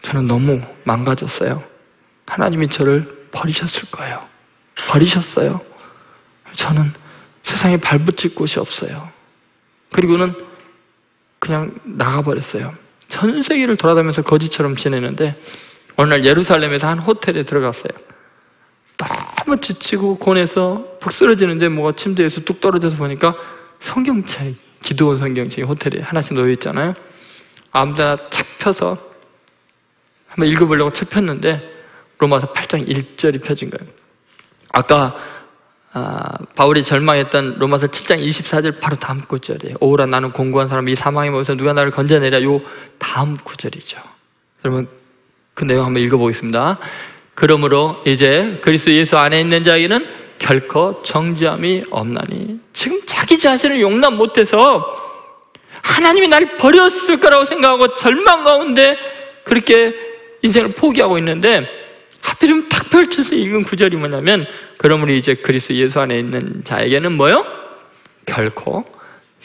저는 너무 망가졌어요. 하나님이 저를 버리셨을 거예요. 버리셨어요. 저는 세상에 발붙일 곳이 없어요. 그리고는 그냥 나가버렸어요. 전 세계를 돌아다니면서 거지처럼 지내는데 어느 날 예루살렘에서 한 호텔에 들어갔어요. 너무 지치고 곤해서 푹 쓰러지는데 뭐가 침대에서 뚝 떨어져서 보니까 성경책, 기도원 성경책이 호텔에 하나씩 놓여 있잖아요. 아무데나 착 펴서 한번 읽어보려고 책 폈는데 로마서 8장 1절이 펴진 거예요. 아까 아, 바울이 절망했던 로마서 7장 24절 바로 다음 구절이에요. 오라 나는 공고한 사람이 사망에 모여서 누가 나를 건져내랴 요 다음 구절이죠. 여러분 그 내용 한번 읽어보겠습니다. 그러므로 이제 그리스도 예수 안에 있는 자에게는 결코 정죄함이 없나니 지금 자기 자신을 용납 못해서 하나님이 날 버렸을 거라고 생각하고 절망 가운데 그렇게 인생을 포기하고 있는데 하필이면 탁 펼쳐서 읽은 구절이 뭐냐면 그러므로 이제 그리스도 예수 안에 있는 자에게는 뭐요? 결코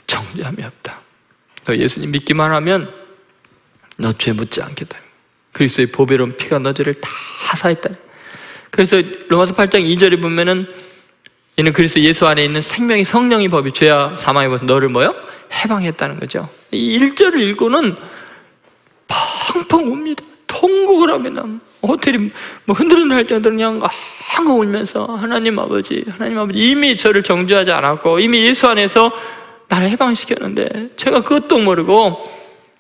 정죄함이 없다. 너 예수님 믿기만 하면 너 죄 묻지 않겠다. 그리스도의 보배로운 피가 너희를 다 사했다. 그래서 로마서 8장 2절에 보면은 이는 그리스도 예수 안에 있는 생명의 성령의 법이 죄와 사망의 법 너를 뭐요? 해방했다는 거죠. 이 1절을 읽고는 펑펑 웁니다. 통곡을 합니다. 호텔이 뭐 흔들흔들 할 정도로 그냥 앙 울면서 하나님 아버지, 하나님 아버지 이미 저를 정죄하지 않았고 이미 예수 안에서 나를 해방시켰는데 제가 그것도 모르고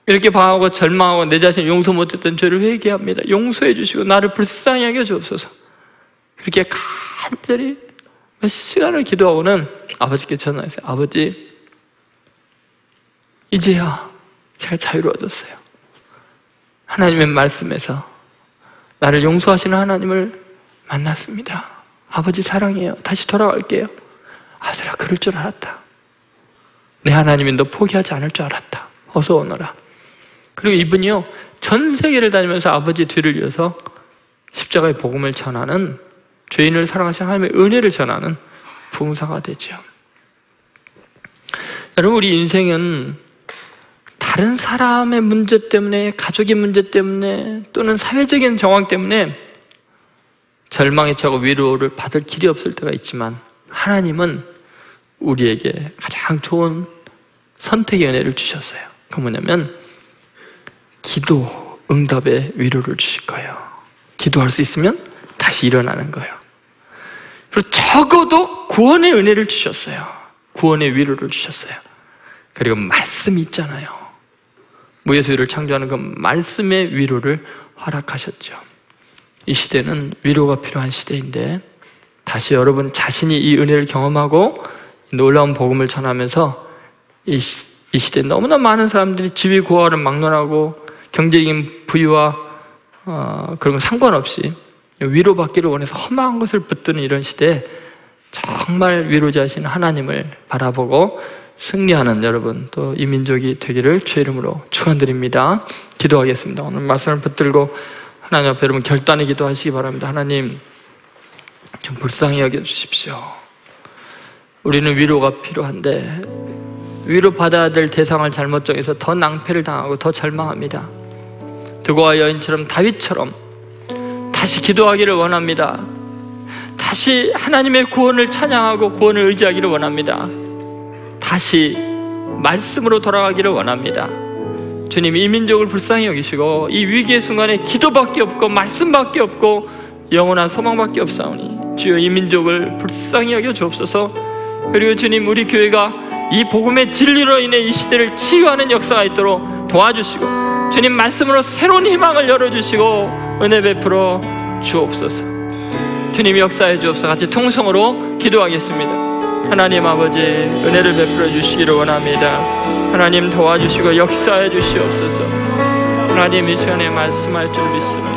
이렇게 방하고 절망하고 내 자신 용서 못했던 죄를 회개합니다. 용서해 주시고 나를 불쌍히 하게 주옵소서. 그렇게 간절히 몇 시간을 기도하고는 아버지께 전화했어요. 아버지, 이제야 제가 자유로워졌어요. 하나님의 말씀에서 나를 용서하시는 하나님을 만났습니다. 아버지 사랑해요. 다시 돌아갈게요. 아들아, 그럴 줄 알았다. 내 하나님이 너 포기하지 않을 줄 알았다. 어서 오너라. 그리고 이분이요, 전 세계를 다니면서 아버지 뒤를 이어서 십자가의 복음을 전하는 죄인을 사랑하시는 하나님의 은혜를 전하는 부흥사가 되죠. 여러분, 우리 인생은 다른 사람의 문제 때문에, 가족의 문제 때문에, 또는 사회적인 정황 때문에 절망에 처하고 위로를 받을 길이 없을 때가 있지만, 하나님은 우리에게 가장 좋은 선택의 은혜를 주셨어요. 그 뭐냐면, 기도 응답의 위로를 주실 거예요. 기도할 수 있으면 다시 일어나는 거예요. 그리고 적어도 구원의 은혜를 주셨어요. 구원의 위로를 주셨어요. 그리고 말씀이 있잖아요. 무예수를 창조하는 그 말씀의 위로를 허락하셨죠. 이 시대는 위로가 필요한 시대인데 다시 여러분 자신이 이 은혜를 경험하고 놀라운 복음을 전하면서 이, 이 시대에 너무나 많은 사람들이 지위 고하를 막론하고 경제적인 부유와 어, 그런 거 상관없이 위로받기를 원해서 험한 것을 붙드는 이런 시대에 정말 위로자신 하나님을 바라보고 승리하는 여러분 또 이 민족이 되기를 주의 이름으로 축원드립니다. 기도하겠습니다. 오늘 말씀을 붙들고 하나님 앞에 여러분 결단의 기도하시기 바랍니다. 하나님 좀 불쌍히 여겨 주십시오. 우리는 위로가 필요한데 위로 받아야 될 대상을 잘못 정해서 더 낭패를 당하고 더 절망합니다. 드고와 여인처럼 다윗처럼 다시 기도하기를 원합니다. 다시 하나님의 구원을 찬양하고 구원을 의지하기를 원합니다. 다시 말씀으로 돌아가기를 원합니다. 주님 이 민족을 불쌍히 여기시고 이 위기의 순간에 기도밖에 없고 말씀밖에 없고 영원한 소망밖에 없사오니 주여 이 민족을 불쌍히 여겨 주옵소서 그리고 주님 우리 교회가 이 복음의 진리로 인해 이 시대를 치유하는 역사가 있도록 도와주시고 주님 말씀으로 새로운 희망을 열어주시고 은혜 베풀어 주옵소서. 주님 역사해 주옵소서 같이 통성으로 기도하겠습니다. 하나님 아버지 은혜를 베풀어 주시기를 원합니다. 하나님 도와주시고 역사해 주시옵소서. 하나님 이 시간에 말씀할 줄 믿습니다.